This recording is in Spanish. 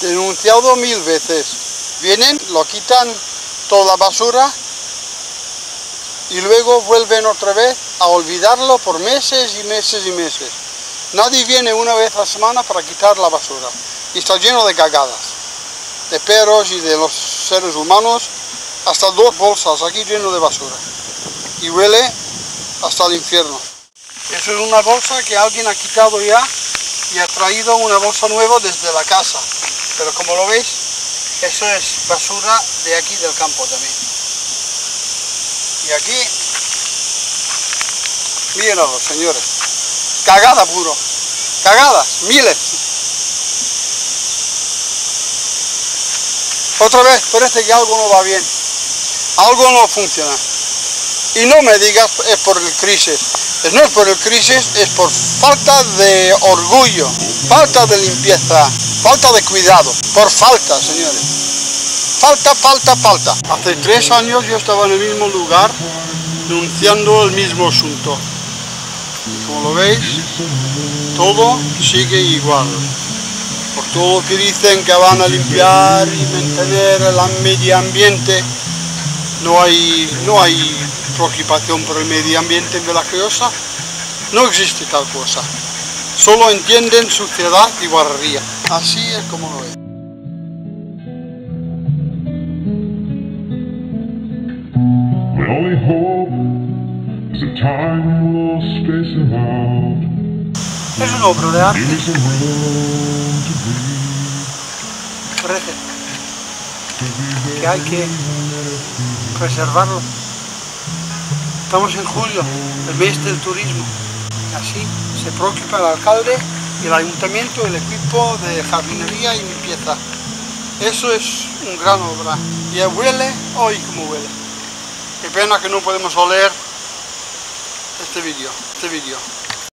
Denunciado mil veces. Vienen, lo quitan toda la basura y luego vuelven otra vez a olvidarlo por meses y meses y meses. Nadie viene una vez a la semana para quitar la basura y está lleno de cagadas, de perros y de los seres humanos, hasta dos bolsas aquí lleno de basura y huele hasta el infierno. Eso es una bolsa que alguien ha quitado ya y ha traído una bolsa nueva desde la casa, pero como lo veis, eso es basura de aquí del campo también. Y aquí, mírenlo señores, cagada puro, cagadas, miles. Otra vez parece que algo no va bien, algo no funciona. Y no me digas es por el crisis, no es por el crisis, es por falta de orgullo, falta de limpieza, falta de cuidado, por falta, señores. Falta, falta, falta. Hace tres años yo estaba en el mismo lugar denunciando el mismo asunto. Como lo veis, todo sigue igual. Por todo que dicen que van a limpiar y mantener el medio ambiente, no hay, no hay preocupación por el medio ambiente en Criosa, no existe tal cosa. Solo entienden suciedad y guarrería. Así es como lo es. Es un obra de arte. Parece que hay que preservarlo. Estamos en julio, el mes del turismo. Así se preocupa el alcalde y el ayuntamiento, el equipo de jardinería y limpieza. Eso es un gran obra. Y huele, hoy como huele. Qué pena que no podemos oler este vídeo, este vídeo.